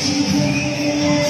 Yes, you can.